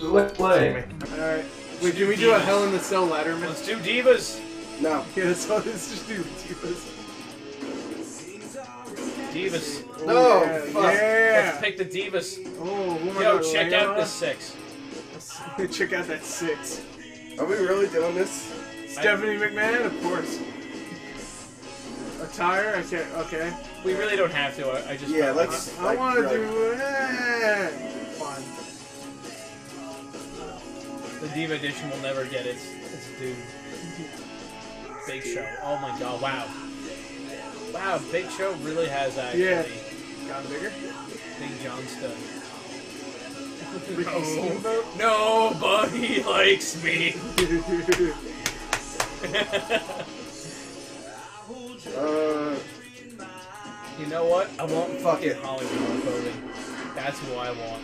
Let's play. Alright. Wait, can we do a Hell in the Cell ladder match? Let's do divas. No. Yeah, so let's just do divas. Divas. No, yeah, fuck. Let's pick the divas. Oh, who am I Yo, gonna check out on? this six. check out that six. Are we really doing this? Stephanie McMahon, of course. Attire, I can't. Okay. We really don't have to. I, I just Yeah, let's- it. I, Like, want to do. Eh, the diva edition will never get its its due. Big Show. Oh my god! Wow. Wow, Big Show really has actually Yeah. Got bigger. Big John Studd. No. Steamboat. Nobody likes me. Uh, you know what? I want Fuck fucking it. Hollywood Hulk Hogan. That's who I want.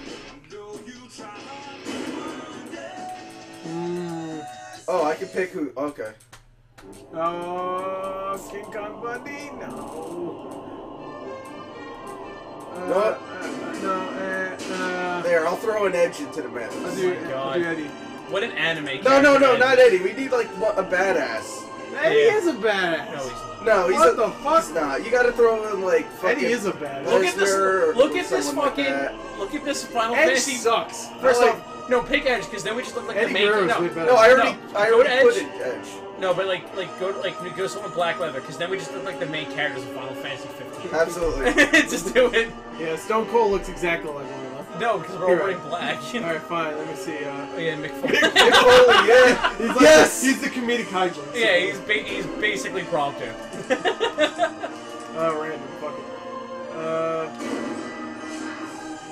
Oh, I can pick who. Okay. Oh, King Kong Bundy? No. Uh, What? Uh, no, uh, uh, There, I'll throw an edge into the mix. I'll do, my God. I'll do Eddie. What an anime. No, no, no, not Eddie. We need like a badass. Eddie Yeah. is a badass. No, he's not. No, he's What a, the fuck? He's not. You gotta throw in like fucking. Eddie is a badass. Look at this. Look at this someone like fucking. look at this Final Edge Fantasy. sucks. First like- off, no, pick Edge because then we just look like Eddie the main. Guerrero's no. No, I already, No, I already put it Edge. no, but like, like go like go someone black leather because then we just look like the main characters of Final Fantasy 15. Absolutely. just do it. Yeah, Stone Cold looks exactly like one of them. No, because we're all wearing right. black. Alright, fine. Let me see. Uh, Oh, yeah, Mick Foley. Mick Foley, yeah. he's like, yes. He's the comedic hijinks. yeah, he's ba- he's basically Prompto. Oh, random. Fuck it. Uh,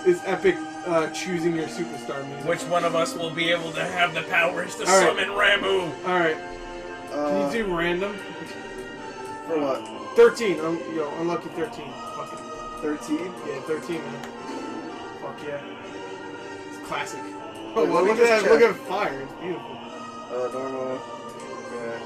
is epic uh, choosing your superstar music. Which one of us will be able to have the powers to All right. summon Ramuh? All right. Uh, Can you do random? for what? 13. Um, yo, unlucky 13. Fuck it. Thirteen. Yeah, 13, man. Fuck yeah. It's classic. Wait, Oh, let well, me look at just that. Look check. at fire. It's beautiful. Uh, normal. Yeah.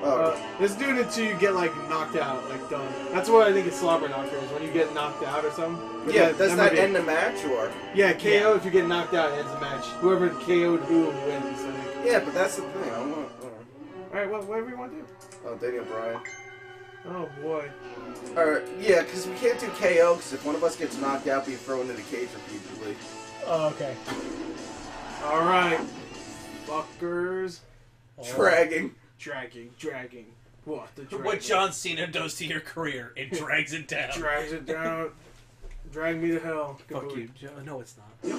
Uh, Oh. let's do it until you get like knocked out, like done. That's what I think a slobber knocker is when you get knocked out or something. But yeah, does might that end the match or? Yeah, KO. Yeah. If you get knocked out, it ends the match. Whoever KO'd who wins. I think. Yeah, but that's the thing. I want. Uh, All right, well, whatever you want to do. oh, Daniel Bryan. Oh boy. Alright, yeah, because we can't do KO, because if one of us gets knocked out, we throw into the cage repeatedly. Oh, okay. All right, fuckers. Dragging. Dragging, dragging. What the dragging? What John Cena does to your career, it drags it down. drags it down. Drag me to hell. Good Fuck movie. you. Jo- No, it's not. Drag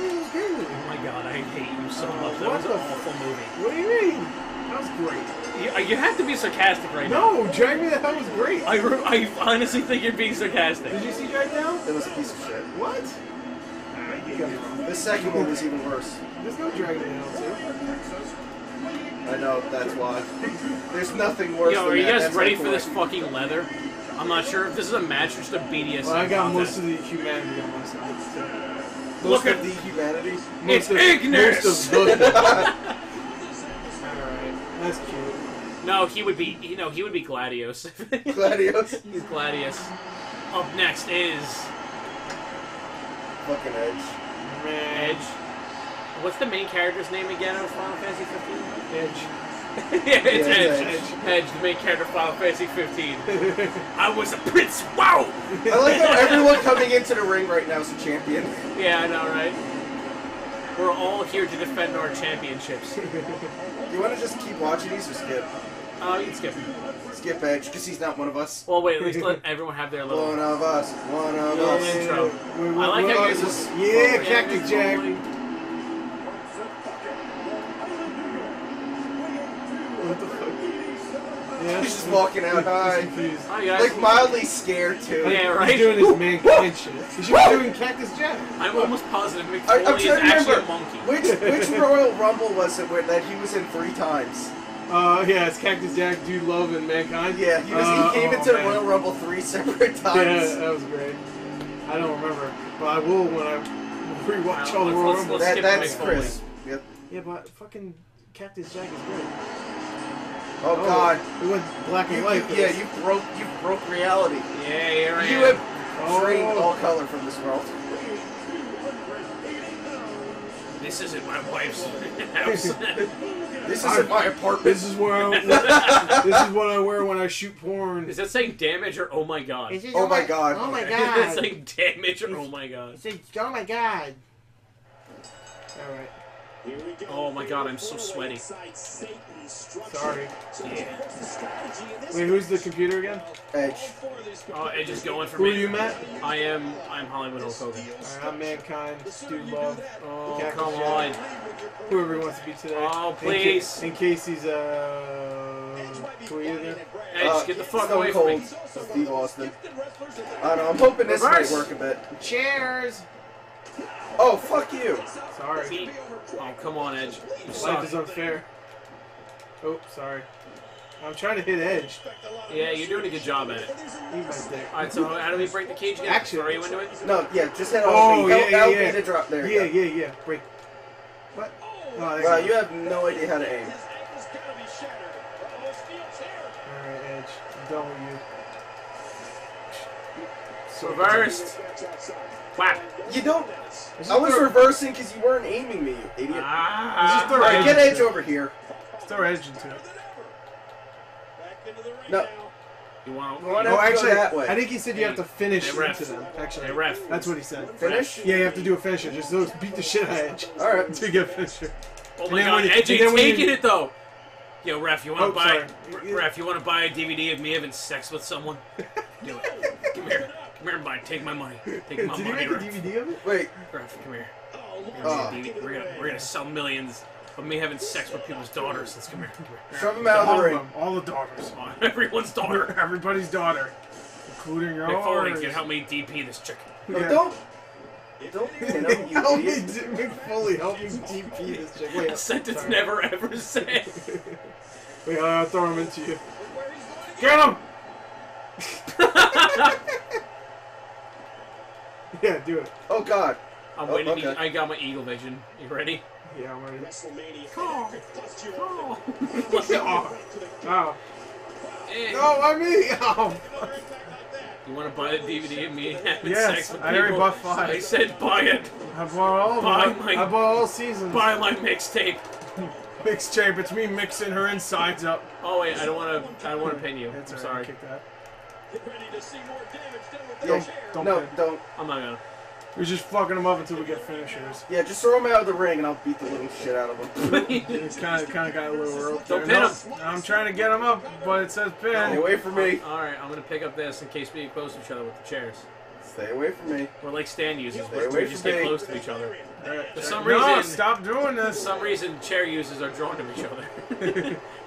me to hell. Good. Oh my god, I hate you so Oh, much. That was an the awful movie. What do you mean? That was great. You, you have to be sarcastic right now. No, Drag Me to Hell was great. I, re- I honestly think you're being sarcastic. Did you see Drag Down? That was a piece of shit. What? You got it wrong. The second one was even worse. There's no Drag Me too. I know, that's why. There's nothing worse Yo, than are you guys That's ready for this fucking leather? I'm not sure if this is a match or just a BDSM Well, I got most of the humanity on my side. So. Look Most at of the humanity. It's Most of- Ignis! Most of the. Alright, that's cute. No, he would be. You know, he would be Gladius. Gladius. He's Gladius. Up next is Fucking Edge. Man. Edge. What's the main character's name again of Final Fantasy 15? Edge. yeah, it's Yeah, Edge. it's Edge. the main character of Final Fantasy 15. I was a prince. Wow. I like how everyone coming into the ring right now is a champion. Yeah, I know, right? We're all here to defend our championships. You want to just keep watching these or skip? Oh, you can skip. Skip Edge, because he's not one of us. Well, wait. At least let everyone have their little. One of us. One of Little us. intro. Wait, wait, I like how you is just- Yeah, Yeah, Cactus Jack. What the fuck? Yeah, He's just walking out He's high. Hi guys. Like mildly scared too. Yeah, right. He's doing his mankind shit. He should be doing Cactus Jack. I'm almost positive Mick I, Foley I'm is trying to actually remember a monkey. which which Royal Rumble was it where that he was in three times? Uh, yeah, it's Cactus Jack, Dude Love, and Mankind. Yeah, he was. Uh, he came oh, into the man. Royal Rumble three separate times. Yeah, that was great. I don't remember, but I will when I rewatch all the Let's- Royal let's- Rumble. let's- that that's Mick Foley. Chris. Yep. Yeah, but fucking Cactus Jack is great. Oh, God. It went black and white. yeah, you broke you broke reality. Yeah, here I You am. have drained all color from this world. This isn't my wife's house. This isn't my apartment. This is where I, this is what I wear when I shoot porn. Is that saying damage or oh my god? Is it- Oh my oh God. Oh my god. it's god! saying damage or oh my god? It's like, oh my god! All right. Oh my god, I'm so sweaty. Sorry. Yeah. Wait, who's the computer again? Edge. Oh, Edge is going for Who are me. you, Matt? I am. I'm Hollywood Hulk Hogan. Alright, I'm Mankind, Dude Love, Oh Cactus come Jack. on. whoever he wants to be today. Oh, In ca- please. In, case he's uh, who are you again? Edge, Uh, get the fuck Stone away Cold. from me. Steve Austin. I don't know. I'm hoping this Reverse. might work a bit. Cheers. Oh, fuck you. Sorry, Oh come on, Edge. You life suck. is unfair. Oh, sorry. I'm trying to hit Edge. Yeah, you're doing a good job at it. Eat my dick. All right, so how do we break the cage again? Actually- Throw you into it. No, yeah, just head on Oh, me. yeah, L- yeah, yeah. B to drop. There Yeah, you yeah, yeah. Break. What? Oh, there. Wow, you you have no idea how to aim. Alright, Edge. I'm done with you. So Reversed. Whap. You don't. I was throw- reversing because you weren't aiming me, you idiot. Just Ah. throw Alright, Edge get Edge over here. Throw Edge into it. No. You want to? not? Oh, have go actually, that way. I think he said you have to finish Hey, into them. Actually, Hey, ref. that's what he said. Finish? Yeah, you have to do a finisher. Just those beat the shit out of Edge Alright. to get a finisher. Oh And my then god, Edge and ain't when you- taking it though. Yo, ref, you want Oh, to buy? sorry. Ref, you want to buy a DVD of me having sex with someone? Do it. Come here. Come here and buy. it. Take my money. Take Did my he money, make a. DVD of it? Wait. Ref, come here. Oh. We're gonna we're gonna sell millions of me having sex with people's daughters. Let's come here. Come here. Shove him out of All the ring. them. All the daughters. Come everyone's daughter. Everybody's daughter. Including Mick Foley yours. can help me DP this chick. No, Yeah. don't. Don't pin him, you Help me, idiot. D- Mick help me DP this chick. Wait, A sentence sorry. never ever said. Wait, I'll throw him into you. Get him! yeah, do it. Oh, God. I'm Oh, waiting. okay. I got my eagle vision. You ready? Yeah, I'm ready. Oh. Oh. Oh. Eh. No, I mean, oh. You want to buy the DVD of me having Yes, sex with people? I already bought five. I said buy it. I bought all of Buy them. my- I bought all seasons. Buy my mixtape. Mixed shape. It's me mixing her insides up. Oh wait, I don't want to. I don't want to pin you. It's I'm alright, sorry. Kick that. Yeah. Don't, don't No, pin. don't. I'm not gonna. We're just fucking them up until we get finishers. Yeah, just throw him out of the ring and I'll beat the living shit out of him. It's kind of kind of got a little rope Don't there. pin No, I'm trying to get him up, but it says pin. Stay pin. away from me. All right, I'm gonna pick up this in case we get close to each other with the chairs. Stay away from me. We're like stand users. Stay We away just from get me. close to each other. Alright. For some no, reason- stop doing this. For some reason, chair users are drawn to each other.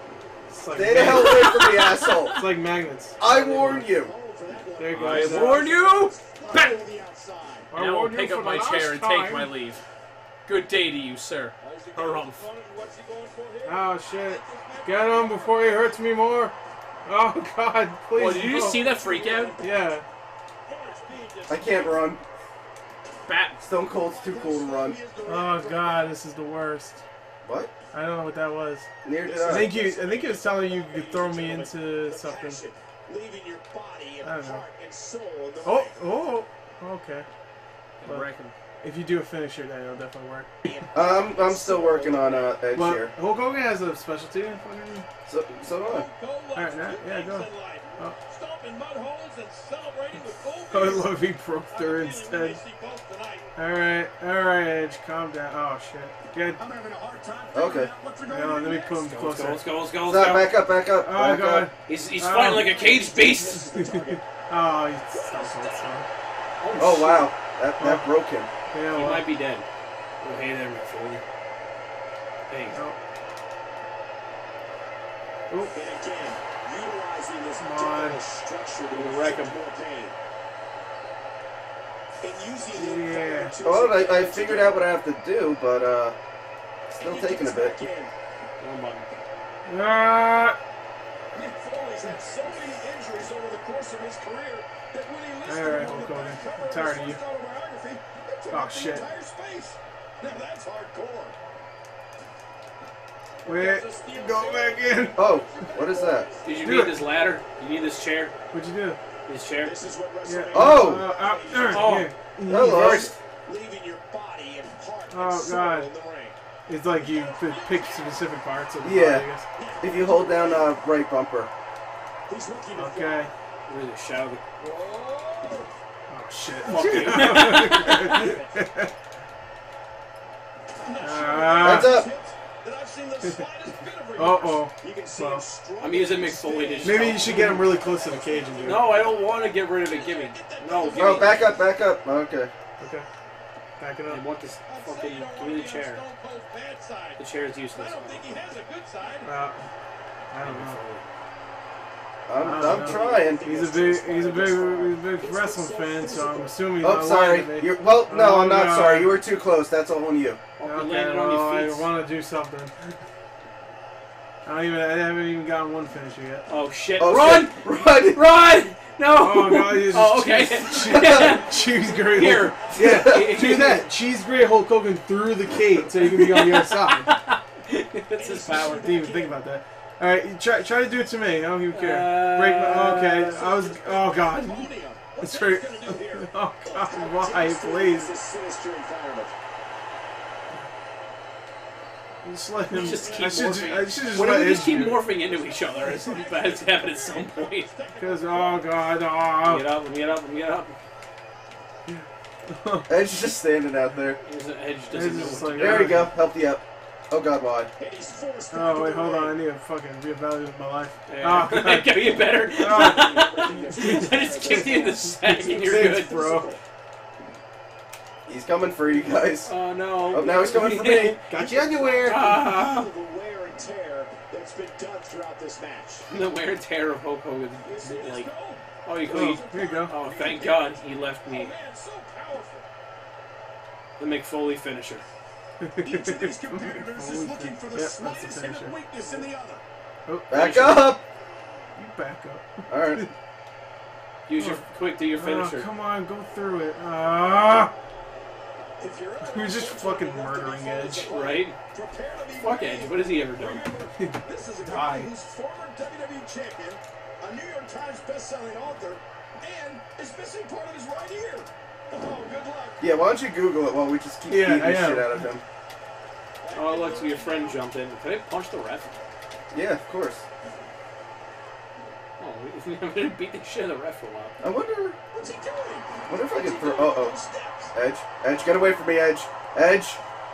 It's like, Stay the hell away from me, asshole. It's like magnets. I warn you. There you go. I So- warn you. Back. I Now I'll warned pick up my chair and time. take my leave. Good day to you, sir. Harumph. Oh shit! Get him before he hurts me more. Oh god, please. Well, did you no. see that freak out? Yeah. I can't run. Bat. Stone Cold's too cool to run. Oh god, this is the worst. What? I don't know what that was. Neither I I. think you. I think he was telling you you could throw me into something. I don't know. Oh, oh, okay. Well, if you do a finisher, then it'll definitely work. I'm, I'm still working on uh, Edge But here. Hulk Hogan has a specialty. So, so do I. Alright, now- yeah, go. Oh. Stomping mud holes and celebrating with gold I love he broke through instead. Alright, alright, Edge, calm down. Oh shit. Good. I'm having a hard time Okay. Hang on, let me put him Let's go, closer. let's go, let's go, let's Stop, go. back up, back up. Oh back god. Up. He's, he's Oh. fighting like a caged beast. oh, he's so so so. Oh, oh wow. That, that oh. broke him. Yeah, He well. might be dead. Oh, hey there, Mick Foley. Hey. Oh. And again, utilizing this Come on. difficult structure to Gonna wreck him. inflict more pain. And using the Yeah. power to Well, I, I figured out what I have to do, but uh, still taking a bit. Again, One button. Ah! Foley's had so many injuries over the course of his career that when he listed All right, him on the Hulk Hogan. back cover I'm tired his of you. autobiography, it took Oh, the shit. entire space. Now that's hardcore. Wait, go back in. Oh, what is that? Did you Do need this ladder? You need this chair? What'd you do? This chair? This is what Yeah. Oh! Uh, uh, uh, Oh. yeah. Hello. First. leaving your body and heart Oh, God. in the ring. It's like you p- pick specific parts of the Yeah. body, I guess. If you hold down uh, right bumper. He's looking to Okay. Really shout. Oh shit. Fuck you. Ah. Heads up. That I've seen the slightest bit of Uh oh. You can see Well. I'm using Mick Foley to Maybe you should get him really close to the cage and do it. No, I don't want to get rid of it. Give me. No, give Oh, me. back up, back up. Okay. Okay. Back it I up. want this fucking. Give me the chair. The chair is useless. I don't think he has a good side. Uh, I don't know. I'm, I don't I'm know. trying. He's a big, he's a big, he's a big wrestling fan, so I'm assuming he's Oh, sorry. lying to me. You're, well, no, Oh, I'm not God. sorry. You were too close. That's all on you. Oh, you Okay, landed on well, I want to do something. I don't even, I haven't even gotten one finisher yet. Oh shit! Oh, Run! shit. Run! Run! No! Oh god, Oh, okay. cheese, cheese grate. Here. Hulk- Yeah, do that. Cheese grate Hulk Hogan through the cage so you can be on the other side. That's his power. Didn't even think about that. All right, try try to do it to me. I don't even care. Uh, Break my. Okay, I was. Oh god. It's That's right. Edge gonna do here? Oh god, why, please? It's a sinister environment. Just let him. Just keep I should. Just, morphing. I should just What let if we just keep do morphing into each other? It's bad to happen at some point. Because oh god, Let me oh. get up, let me get up, let me get up. Edge just standing out there. Edge doesn't know what like, to. There you go. Help you up. Oh God, why? And he's forced to Oh wait, hold on. I need to fucking reevaluate my life. Yeah. Oh god. Go get better. Oh. I just kicked you in the sack and you're Thanks, good. bro. He's coming for you guys. Oh no. Oh, now he's coming for me. Got you underwear. Ah. The wear and tear that's been done throughout this match. the wear and tear of Hulk Hogan. Like, oh, you, Oh, you, here you go. oh, thank God he left me. Man, so powerful. The Mick Foley finisher. Each of these competitors is looking for the shit. Yep, that's the slightest hint of weakness in the other. Oh, Back up. You back up. All right. Use your quick, do your Oh, finisher. come on, go through it. Ah! If you're just fucking murdering Edge. Right? prepare to be Fuck Edge. What has he ever done? This is a Die. guy who's former WWE champion, a New York Times best-selling author, and is missing part of his right ear. Oh, good luck. Yeah, why don't you Google it while we just keep Yeah, beating I the shit out of him? Oh, look, so your friend jumped in. Can I punch the ref? Yeah, of course. Oh, we- I'm gonna beat the shit out of the ref for a while. I wonder. What's he doing? Wonder if I What's can throw. doing? Uh oh. Those. Edge. Edge, get away from me, Edge. Edge.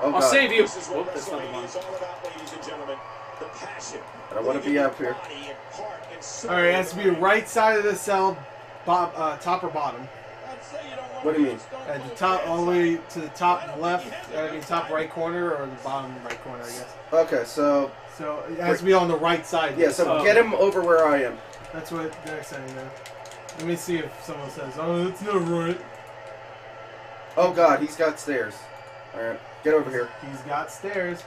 Oh I'll God. save you. This is what Whoop, that's not the one. is all about, ladies and gentlemen. The passion. I don't wanna be up here. body and heart and soul All right, it has to be right side of the cell, bo- uh, top or bottom. I'd say you don't want What do you mean? At the top, all the way to the top left. I mean, top right corner or the bottom right corner, I guess. Okay, so So it has to be on the right side. yeah, so Oh. get him over where I am. That's what they're saying there. Let me see if someone says, "Oh, that's not right." Oh God, he's got stairs. All right, get over here. He's got stairs.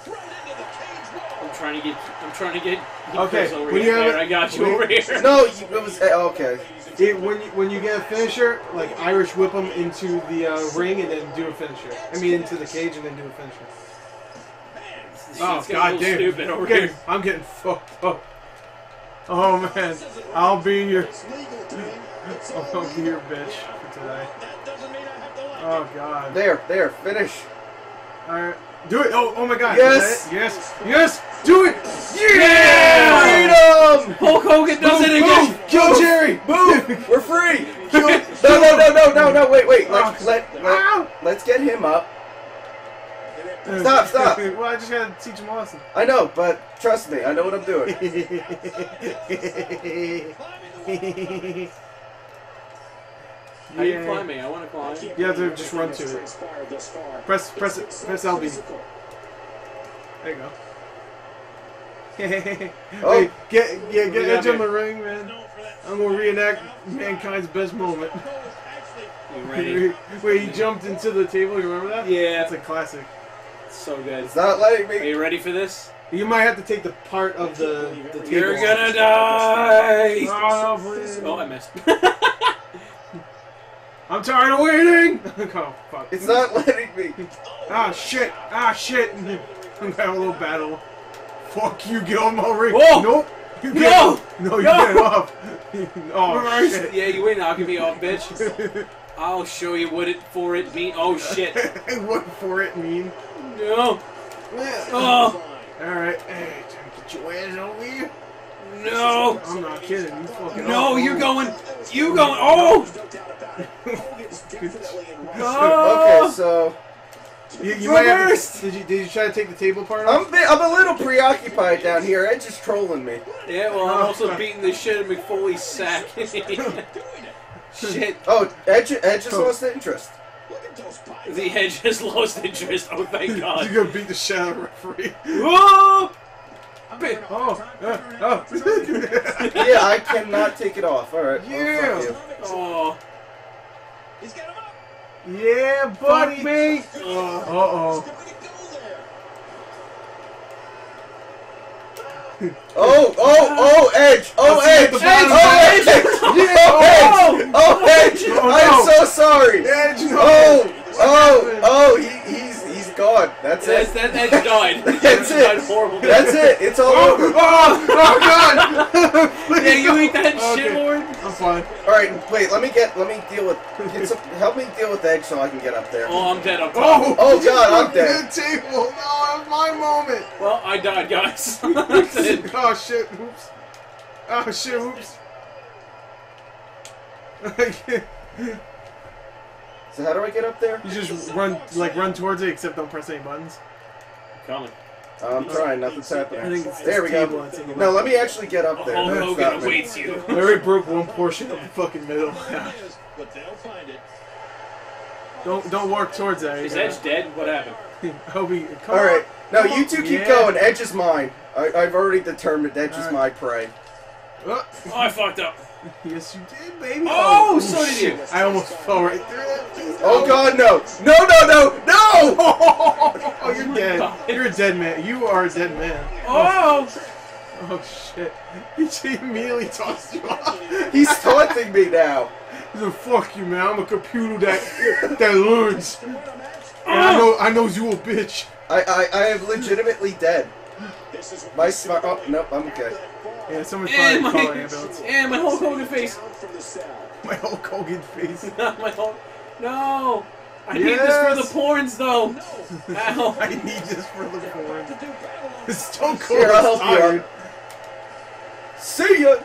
Thrown into the cage wall. I'm trying to get. I'm trying to get. Okay, Chris over when here. you have There, it- I got you when- over here. No, you, it was eh, okay. It, when you when you get a finisher, like Irish whip him into the uh, ring and then do a finisher. I mean, into the cage and then do a finisher. This Oh shit's god little damn! stupid over I'm getting, here. I'm getting fucked up. Oh man, I'll be your It's legal to him. It's all I'll be your bitch for today. That doesn't mean I have to like Oh god. There, there, finish. All right, do it. Oh, oh my god. Yes! Is that it? yes, yes. Do it. Yeah! Freedom! Hulk Hogan does it again. Move! Kill Jerry! Move! We're free! Kill! No, no, no, no, no, no! Wait, wait! Let, let, let, ah. let's get him up. Stop, stop. well, I just gotta teach him a lesson. I know, but trust me, I know what I'm doing. How you climbing? I want to climb. You have to just run to it. Transpired thus far. Press, press it, press LB. There you go. Oh. Wait, get yeah, get We Edge on the ring, man. I'm gonna reenact mankind's best moment. You ready? Where he jumped into the table. You remember that? Yeah. That's a classic. So good. It's not letting me. Are you ready for this? You might have to take the part of the the table. You're gonna die. Oh. Oh, I missed. I'm tired of waiting. oh fuck. It's not letting me. Ah shit. Ah shit. I'm gonna have a little battle. Fuck you, get on my ring. Whoa! Nope. You No! get, no, you No! get off. oh Reverse. shit. Yeah, you ain't knocking me off, bitch. I'll show you what it for it mean. Oh shit. what for it mean? No. Yeah. Oh All right. Hey, trying to get your ass over here. no. I'm not kidding. You fucking. No, are. you're going. You going. Oh. Okay, Oh. so You, you might have Reversed! to, did you did you try to take the table part off? I'm bi- I'm a little preoccupied down here. Edge just trolling me. Yeah, well, I'm oh, also beating the shit out of Mick Foley's sack. shit. Oh, Edge Edge has Oh. lost interest. The edge has lost interest. Oh, thank God. You're gonna beat the shit out of the referee. Whoa! Oh, uh, oh. Yeah, I cannot take it off. All right. Yeah. fuck. Oh. He's got him up. yeah, buddy. Fuck me! Uh oh. Oh, oh, oh, Edge! Oh, Edge! at the bottom. Oh, Edge! Oh, oh, oh, oh, Edge! Oh, I'm so sorry. Edge. Oh, oh, oh! He, gone. That's That's, it. that edge died. That's Edge died it. horrible. That's it. It's all Oh, over. oh, oh, oh God! Please Yeah, you don't. ain't that Okay. shit, Lord. I'm fine. All right, wait. Let me get. Let me deal with. Get some, help me deal with Edge so I can get up there. Oh, I'm dead. I'm Oh, Oh, God, I'm dead. the table. No, my moment. Well, I died, guys. Oh shit! Oops. Oh shit! Oops. So how do I get up there? you just run, like run towards it, except don't press any buttons. Coming. I'm trying. Nothing's happening. There we go. that's in the No, let me actually get up there. Hulk That's Hogan me. awaits you. I already broke one portion of the fucking middle. But they'll find it. don't don't walk towards that. Is Edge dead? What happened? Hobie, come All right. No, you two keep Yeah. going. Edge is mine. I, I've already determined Edge is my prey. On. Oh, I fucked up. Yes, you did, baby. Oh, oh so did you. I almost fell right through that. Please Oh don't. God, no! No, no, no, no! Oh, you're dead. You're a dead man. You are a dead man. Oh! Oh shit. He just immediately tossed you off. He's taunting me now. He's like, fuck you, man. I'm a computer that that learns. And I oh. know I knows you a bitch. I, I, I am legitimately dead. This is My smart. Oh, nope, I'm okay. Yeah, someone's And probably my, calling ambulance. and my Hulk Hogan face. down from the cell. My Hulk Hogan face. Not my Hulk. No! I need this for the porns, though. Ow. I need this for the porns. To do battle on Stone Cold Here, is tired. See ya!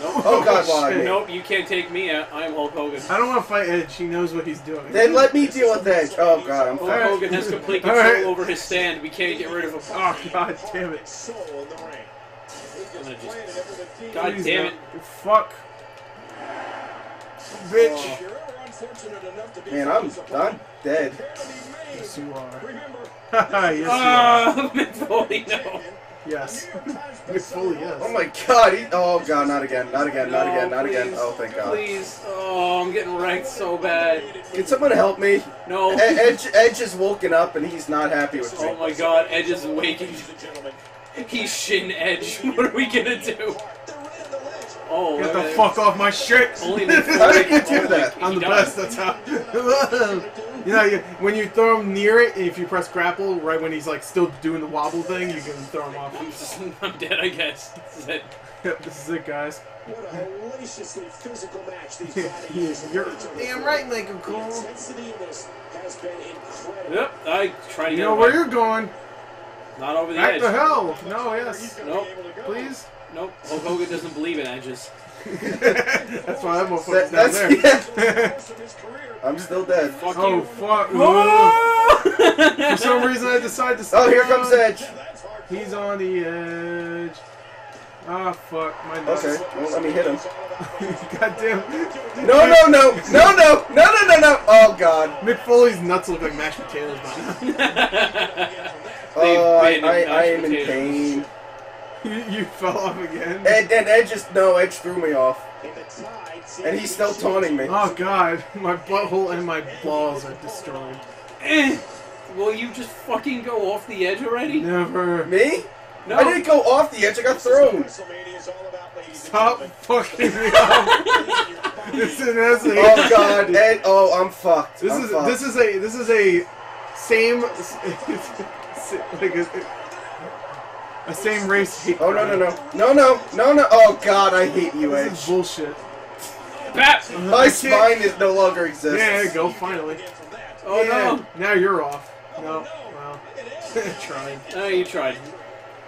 Nope. Oh God, why Nope, you can't take me out. I'm Hulk Hogan. I don't want to fight Edge. He knows what he's doing. Then let me deal with Edge. Oh God, I'm Hulk fine. Hogan has complete All control right. over his stand. We can't get rid of him. Oh god damn it. soul in the ring. I'm gonna just- Planted every defeat. God Please damn no. it. Fuck. Bitch. If you're ever unfortunate enough to be Man, I'm I'm dead. prepare to be made. Yes, you are. Remember, yes, Ah, Mick Foley, no. You are. Yes. New York Times Mick Foley, bestselling yes. Oh my God! He, oh God, not again! Not again! Not No, again! Not again! Oh thank God! Please. Oh, I'm getting wrecked so bad. Can someone help me? No. E- Edge Edge is woken up and he's not happy with me. Oh my god, Edge is awakened. Ladies and gentlemen, He's shin Edge. What are we gonna do? they're right on the ledge. Oh, Get the fuck off my shit. Only How did you do that? I'm the died. best. That's how. You know, you, when you throw him near it, if you press grapple, right when he's like still doing the wobble thing, you can throw him off. I'm dead, I guess. This is it. Yep, this is it, guys. What a hellaciously physical match these Yeah, gladiators have You're put each other damn right, Michael The Cole. intensity of this has been incredible. Yep, I try to You get know away. where you're going. Not over the Back edge. the hell. No, yes. Nope. Please. Nope. Hulk Hogan doesn't believe in edges. that's why that motherfucker's that, down there. Yeah. I'm still dead. Oh, fuck oh, you. fuck. For some reason, I decided to Oh, here on. comes Edge. He's on the edge. Ah, oh, fuck. My nose. Okay, well, let me hit him. God damn. No, no, no. No, no. No, no, no, no. Oh, God. Mick Foley's nuts look like mashed potatoes oh, I, I, I am potatoes. in pain. you, you fell off again. And, and Edge just no Edge threw me off, And the tide seems and to he's still taunting me. Oh god, my butthole and my balls are destroyed. Eh. Will you just fucking go off the edge already? Never. Me? No. I didn't go off the edge. I got thrown. WrestleMania is all about, ladies and Stop fucking me up. this is this is Oh God, Ed. Oh, I'm fucked. This I'm is fucked. this is a this is a same like a, a same race hate Oh no no crime. no no no no no! Oh God, I hate you, This is Edge. bullshit. Bat! My spine is no longer exists. Yeah, go finally. Oh yeah, no! Now you're off. No, well, trying. Oh, you tried.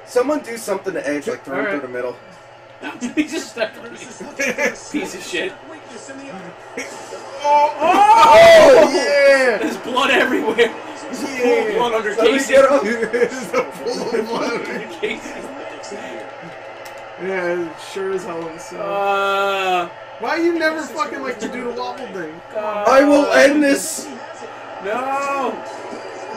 Someone do something to Edge, like throw him Alright. through the middle. he just stepped on me. Piece of shit. Oh, oh, Oh, yeah! There's blood everywhere. Yeah. Blood under Let me Casey. get up. It's a full of blood. Casey. Yeah, sure as hell is. So. Uh, Why you never fucking like to do the wobble thing? I will end this. no!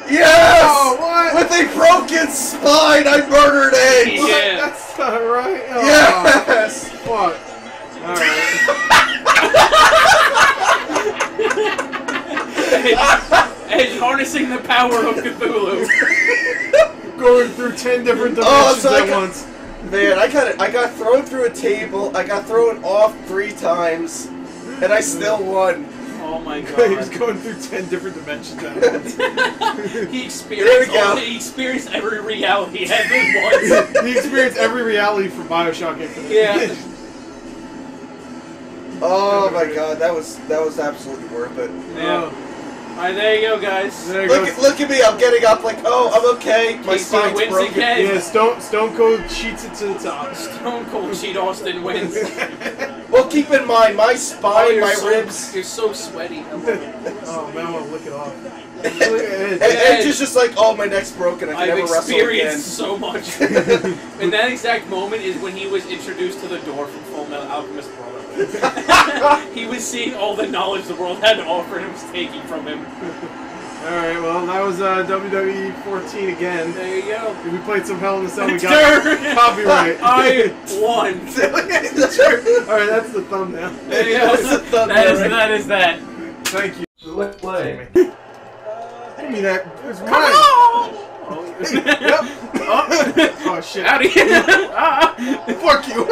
Yes! Oh, what? With a broken spine, I murdered. What? Yeah. That's not right. Oh, Yes! Fuck. Alright. Edge harnessing the power of Cthulhu. Going through ten different Oh, dimensions so I at got- once. Man, I got it. I got thrown through a table. I got thrown off three times, and I still won. Oh my god! he was going through ten different dimensions at once. He There experienced we go. all, he experienced every reality at once. he experienced every reality from Bioshock Infinite. Yeah. Oh my god, that was that was absolutely worth it. Yeah. Oh. Alright, there you go, guys. There Look goes. at look at me. I'm getting up like, oh, I'm okay. My Casey spine's wins broken. again. Yeah, Stone Stone Cold cheats it to the top. Stone Cold Cheat Austin wins. Well, keep in mind, my Oh, spine, you're my so, ribs. You're so sweaty. Oh man, I want to lick it off. Look at And, it. and just just like, oh, my neck's broken. I can I've never wrestle again. experienced so much. and that exact moment is when he was introduced to the door from Full Metal Alchemist Brotherhood. he was seeing all the knowledge the world had to offer and it was taking from him. All right, well that was uh, WWE 14 again. There you go. We played some Hell in a Cell. We got copyright. I won. All right, that's the thumbnail. There you go. That's the thumbnail, That is right? that is that. Thank you. Let's play. Give me that. It's mine. Oh. Yep. Oh shit. Out of here. Ah. Fuck you.